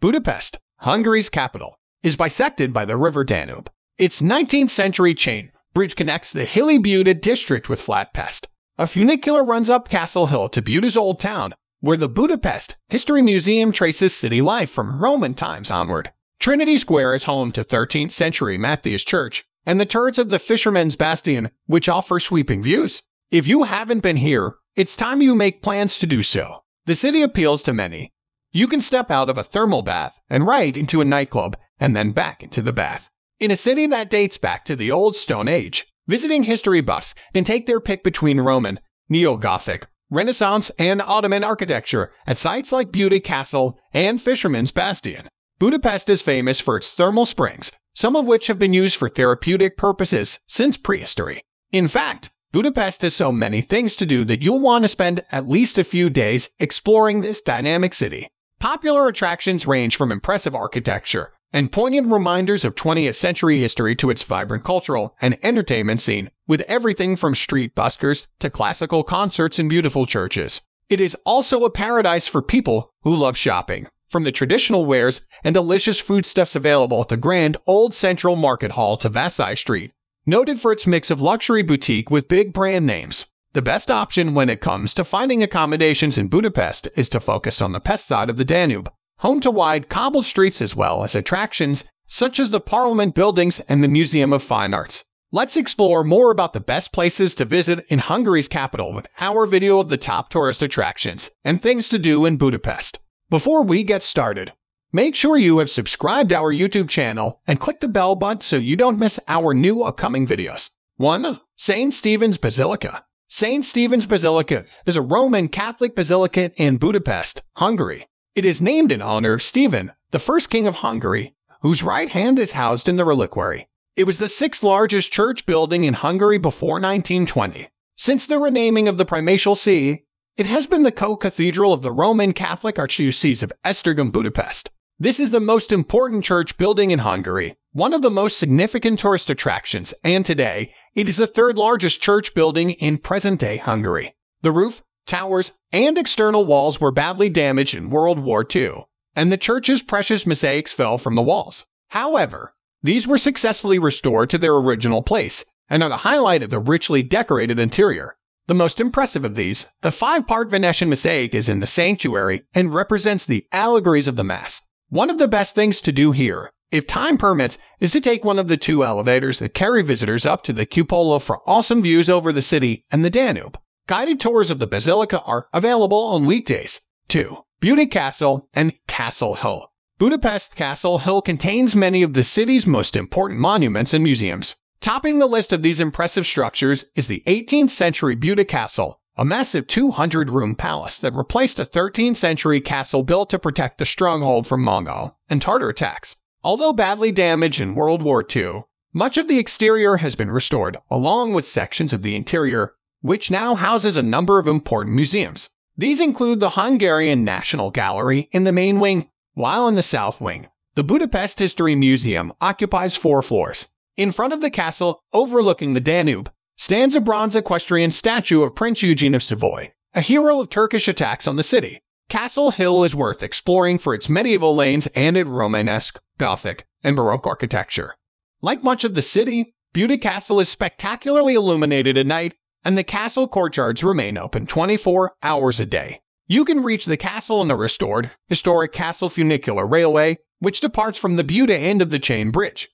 Budapest, Hungary's capital, is bisected by the river Danube. Its 19th century chain bridge connects the hilly Buda district with Flat Pest. A funicular runs up Castle Hill to Buda's old town, where the Budapest History Museum traces city life from Roman times onward. Trinity Square is home to 13th century Matthias Church and the turrets of the Fisherman's Bastion, which offer sweeping views. If you haven't been here, it's time you make plans to do so. The city appeals to many. You can step out of a thermal bath and right into a nightclub and then back into the bath. In a city that dates back to the Old Stone Age, visiting history buffs can take their pick between Roman, Neo-Gothic, Renaissance, and Ottoman architecture at sites like Buda Castle and Fisherman's Bastion. Budapest is famous for its thermal springs, some of which have been used for therapeutic purposes since prehistory. In fact, Budapest has so many things to do that you'll want to spend at least a few days exploring this dynamic city. Popular attractions range from impressive architecture and poignant reminders of 20th century history to its vibrant cultural and entertainment scene, with everything from street buskers to classical concerts and beautiful churches. It is also a paradise for people who love shopping from the traditional wares and delicious foodstuffs available at the grand Old Central Market Hall to Váci Street. Noted for its mix of luxury boutique with big brand names, the best option when it comes to finding accommodations in Budapest is to focus on the pest side of the Danube, home to wide cobbled streets as well as attractions such as the Parliament buildings and the Museum of Fine Arts. Let's explore more about the best places to visit in Hungary's capital with our video of the top tourist attractions and things to do in Budapest. Before we get started, make sure you have subscribed our YouTube channel and click the bell button so you don't miss our new upcoming videos. 1. St. Stephen's Basilica St. Stephen's Basilica is a Roman Catholic basilica in Budapest, Hungary. It is named in honor of Stephen, the first king of Hungary, whose right hand is housed in the reliquary. It was the sixth largest church building in Hungary before 1920. Since the renaming of the primatial see, it has been the co-cathedral of the Roman Catholic Archdiocese of Esztergom Budapest. This is the most important church building in Hungary, one of the most significant tourist attractions, and today, it is the third largest church building in present-day Hungary. The roof, towers, and external walls were badly damaged in World War II, and the church's precious mosaics fell from the walls. However, these were successfully restored to their original place and are the highlight of the richly decorated interior. The most impressive of these, the five-part Venetian mosaic is in the sanctuary and represents the allegories of the Mass. One of the best things to do here, if time permits, is to take one of the two elevators that carry visitors up to the cupola for awesome views over the city and the Danube. Guided tours of the Basilica are available on weekdays. 2. Buda Castle and Castle Hill. Budapest Castle Hill contains many of the city's most important monuments and museums. Topping the list of these impressive structures is the 18th century Buda Castle, a massive 200 room palace that replaced a 13th century castle built to protect the stronghold from Mongol and Tartar attacks. Although badly damaged in World War II, much of the exterior has been restored, along with sections of the interior, which now houses a number of important museums. These include the Hungarian National Gallery in the main wing, while in the south wing, the Budapest History Museum occupies four floors. In front of the castle, overlooking the Danube, stands a bronze equestrian statue of Prince Eugene of Savoy, a hero of Turkish attacks on the city. Castle Hill is worth exploring for its medieval lanes and its Romanesque, Gothic, and Baroque architecture. Like much of the city, Buda Castle is spectacularly illuminated at night, and the castle courtyards remain open 24 hours a day. You can reach the castle on the restored, historic Castle Funicular Railway, which departs from the Buda end of the chain bridge.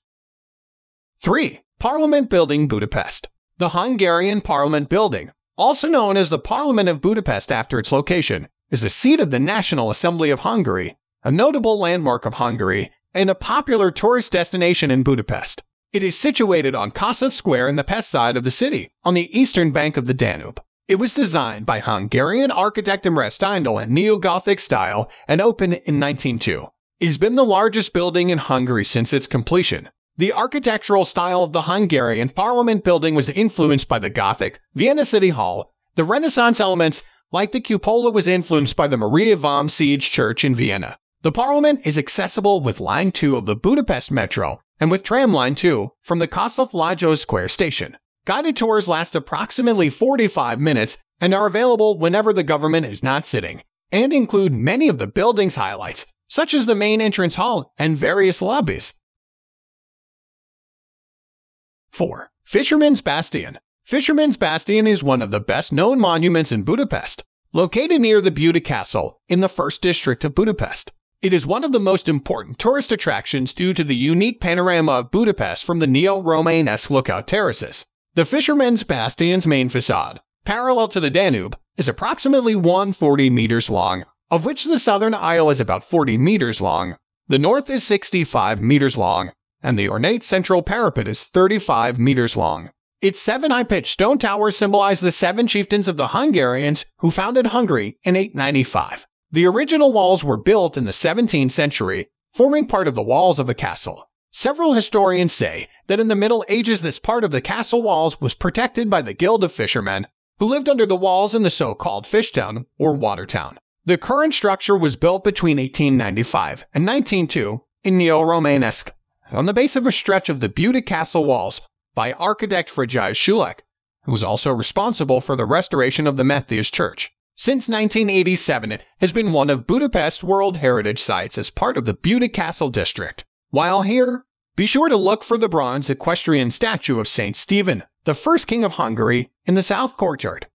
3. Parliament Building Budapest. The Hungarian Parliament Building, also known as the Parliament of Budapest after its location, is the seat of the National Assembly of Hungary, a notable landmark of Hungary, and a popular tourist destination in Budapest. It is situated on Kossuth Square in the pest side of the city, on the eastern bank of the Danube. It was designed by Hungarian architect Imre Steindl in Neo-Gothic style and opened in 1902. It has been the largest building in Hungary since its completion, the architectural style of the Hungarian Parliament building was influenced by the Gothic Vienna City Hall. The Renaissance elements, like the cupola, was influenced by the Maria vom Siege Church in Vienna. The Parliament is accessible with Line 2 of the Budapest Metro and with Tram Line 2 from the Kossuth Lajos Square station. Guided tours last approximately 45 minutes and are available whenever the government is not sitting, and include many of the building's highlights, such as the main entrance hall and various lobbies. 4. Fisherman's Bastion Fisherman's Bastion is one of the best known monuments in Budapest, located near the Buda Castle in the first district of Budapest. It is one of the most important tourist attractions due to the unique panorama of Budapest from the neo-Romanesque lookout terraces. The Fisherman's Bastion's main facade, parallel to the Danube, is approximately 140 meters long, of which the southern aisle is about 40 meters long. The north is 65 meters long, and the ornate central parapet is 35 meters long. Its seven high-pitched stone towers symbolize the seven chieftains of the Hungarians who founded Hungary in 895. The original walls were built in the 17th century, forming part of the walls of a castle. Several historians say that in the Middle Ages this part of the castle walls was protected by the Guild of Fishermen, who lived under the walls in the so-called Fishtown or Watertown. The current structure was built between 1895 and 1902 in Neo-Romanesque, on the base of a stretch of the Buda Castle walls by architect Frigyes Schulek, who was also responsible for the restoration of the Matthias Church. Since 1987, it has been one of Budapest's World Heritage Sites as part of the Buda Castle District. While here, be sure to look for the bronze equestrian statue of St. Stephen, the first king of Hungary, in the south courtyard.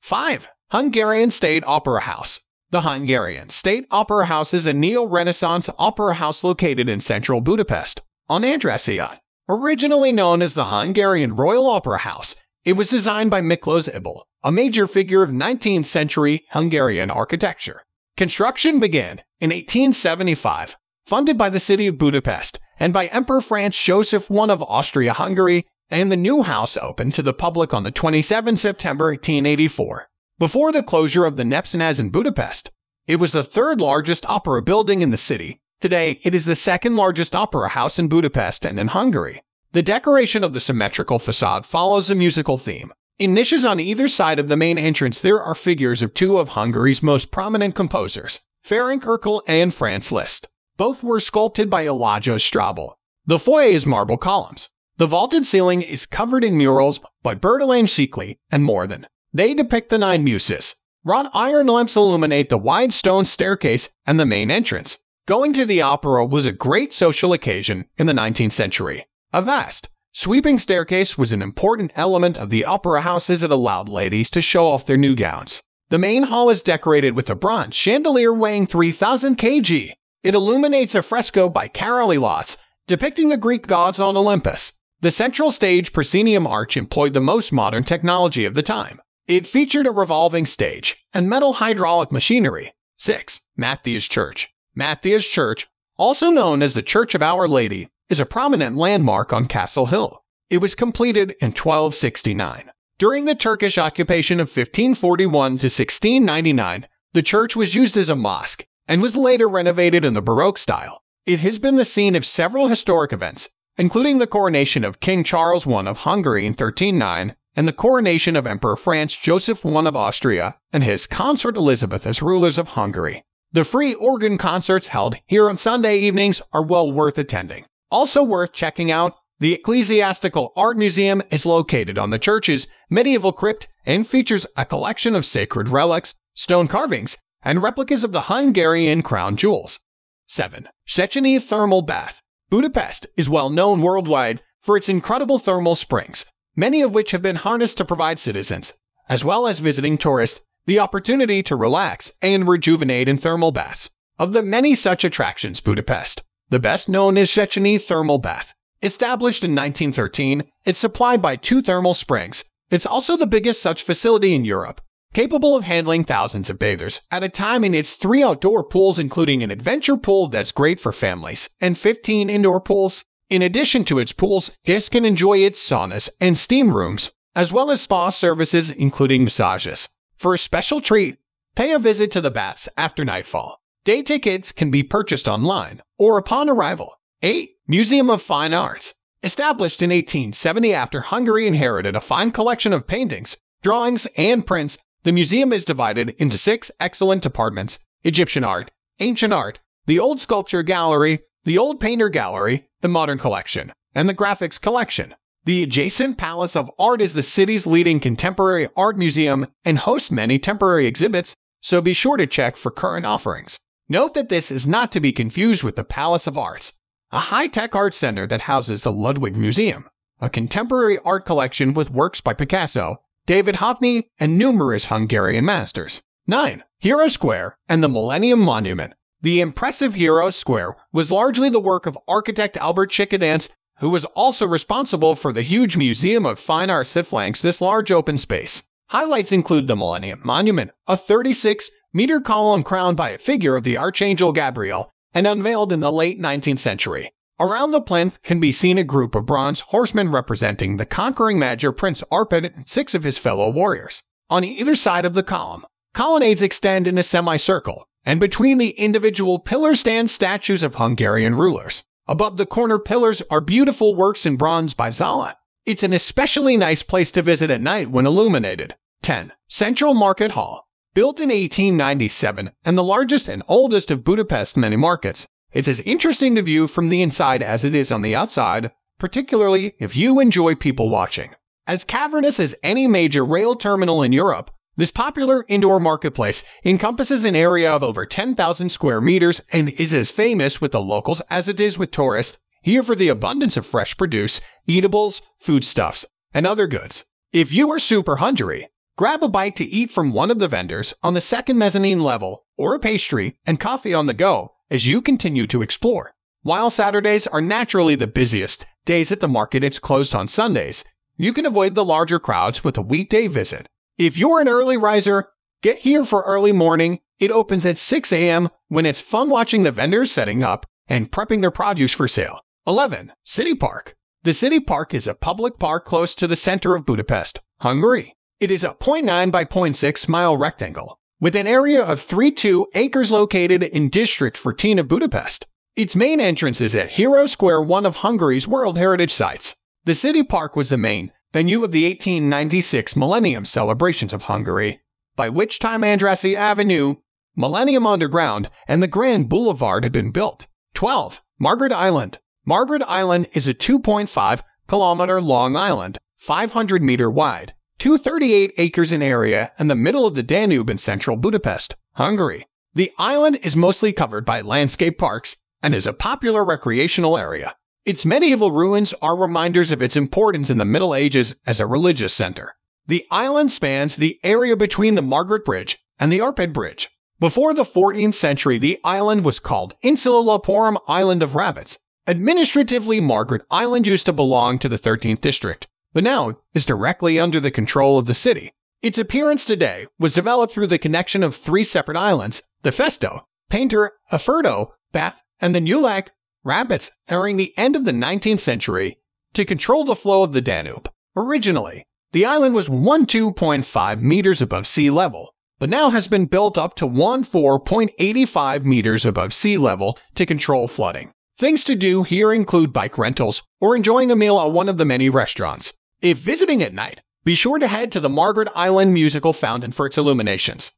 5. Hungarian State Opera House the Hungarian State Opera House is a neo-Renaissance opera house located in central Budapest, on Andrássy. Originally known as the Hungarian Royal Opera House, it was designed by Miklós Ybl, a major figure of 19th century Hungarian architecture. Construction began in 1875, funded by the city of Budapest and by Emperor Franz Joseph I of Austria-Hungary, and the new house opened to the public on the 27 September 1884. Before the closure of the Népszínház in Budapest, it was the third largest opera building in the city. Today, it is the second largest opera house in Budapest and in Hungary. The decoration of the symmetrical facade follows a musical theme. In niches on either side of the main entrance, there are figures of two of Hungary's most prominent composers, Ferenc Erkel and Franz Liszt. Both were sculpted by Alajos Stróbl. The foyer is marble columns. The vaulted ceiling is covered in murals by Bertalan Székely and Mór Than. They depict the nine muses. Wrought iron lamps illuminate the wide stone staircase and the main entrance. Going to the opera was a great social occasion in the 19th century. A vast, sweeping staircase was an important element of the opera houses it allowed ladies to show off their new gowns. The main hall is decorated with a bronze chandelier weighing 3,000 kg. It illuminates a fresco by Károly Lotz depicting the Greek gods on Olympus. The central stage proscenium arch employed the most modern technology of the time. It featured a revolving stage and metal hydraulic machinery. 6. Matthias Church Matthias Church, also known as the Church of Our Lady, is a prominent landmark on Castle Hill. It was completed in 1269. During the Turkish occupation of 1541 to 1699, the church was used as a mosque and was later renovated in the Baroque style. It has been the scene of several historic events, including the coronation of King Charles I of Hungary in 1309 and the coronation of Emperor Franz Joseph I of Austria and his consort Elizabeth as rulers of Hungary. The free organ concerts held here on Sunday evenings are well worth attending. Also worth checking out, the Ecclesiastical Art Museum is located on the church's medieval crypt and features a collection of sacred relics, stone carvings, and replicas of the Hungarian crown jewels. 7. Széchenyi Thermal Bath Budapest is well known worldwide for its incredible thermal springs, many of which have been harnessed to provide citizens, as well as visiting tourists, the opportunity to relax and rejuvenate in thermal baths. Of the many such attractions, Budapest, the best known is Széchenyi Thermal Bath. Established in 1913, it's supplied by two thermal springs. It's also the biggest such facility in Europe, capable of handling thousands of bathers at a time in its three outdoor pools including an adventure pool that's great for families and 15 indoor pools in addition to its pools, guests can enjoy its saunas and steam rooms, as well as spa services including massages. For a special treat, pay a visit to the baths after nightfall. Day tickets can be purchased online or upon arrival. 8. Museum of Fine Arts Established in 1870 after Hungary inherited a fine collection of paintings, drawings, and prints, the museum is divided into six excellent departments Egyptian art, ancient art, the old sculpture gallery, the Old Painter Gallery, the Modern Collection, and the Graphics Collection. The adjacent Palace of Art is the city's leading contemporary art museum and hosts many temporary exhibits so be sure to check for current offerings. Note that this is not to be confused with the Palace of Arts, a high-tech art center that houses the Ludwig Museum, a contemporary art collection with works by Picasso, David Hockney, and numerous Hungarian masters. 9. Hero Square and the Millennium Monument. The impressive Hero Square was largely the work of architect Albert Schickedanz, who was also responsible for the huge Museum of Fine Arts that flanks this large open space. Highlights include the Millennium Monument, a 36 meter column crowned by a figure of the Archangel Gabriel and unveiled in the late 19th century. Around the plinth can be seen a group of bronze horsemen representing the conquering Magyar Prince Arpad and six of his fellow warriors. On either side of the column, colonnades extend in a semicircle, and between the individual pillars stand statues of Hungarian rulers. Above the corner pillars are beautiful works in bronze by Zala. It's an especially nice place to visit at night when illuminated. 10. Central Market Hall Built in 1897 and the largest and oldest of Budapest's many markets, it's as interesting to view from the inside as it is on the outside, particularly if you enjoy people watching. As cavernous as any major rail terminal in Europe, this popular indoor marketplace encompasses an area of over 10,000 square meters and is as famous with the locals as it is with tourists, here for the abundance of fresh produce, eatables, foodstuffs, and other goods. If you are super hungry, Grab a bite to eat from one of the vendors on the second mezzanine level, or a pastry and coffee on the go as you continue to explore. While Saturdays are naturally the busiest days at the market, it's closed on Sundays. You can avoid the larger crowds with a weekday visit. If you're an early riser, get here for early morning. It opens at 6 a.m. when it's fun watching the vendors setting up and prepping their produce for sale. 11. City Park. The City Park is a public park close to the center of Budapest, Hungary. It is a 0.9 by 0.6 mile rectangle with an area of 3.2 acres located in District 14 of Budapest. Its main entrance is at Hero Square, one of Hungary's World Heritage Sites. The city park was the main venue of the 1896 Millennium celebrations of Hungary, by which time Andrassy Avenue, Millennium Underground, and the Grand Boulevard had been built. 12. Margaret Island. Margaret Island is a 2.5 kilometer long island, 500 meter wide, 238 acres in area in the middle of the Danube in central Budapest, Hungary. The island is mostly covered by landscape parks and is a popular recreational area. Its medieval ruins are reminders of its importance in the Middle Ages as a religious center. The island spans the area between the Margaret Bridge and the Arpad Bridge. Before the 14th century, the island was called Insula Leporum Island of Rabbits. Administratively, Margaret Island used to belong to the 13th district, but now is directly under the control of the city. Its appearance today was developed through the connection of three separate islands, the Festo, Painter, Aferdo, Bath, and the Nyulak rabbits during the end of the 19th century to control the flow of the Danube. Originally, the island was 12.5 meters above sea level, but now has been built up to 14.85 meters above sea level to control flooding. Things to do here include bike rentals or enjoying a meal at one of the many restaurants. If visiting at night, be sure to head to the Margaret Island Musical Fountain for its illuminations.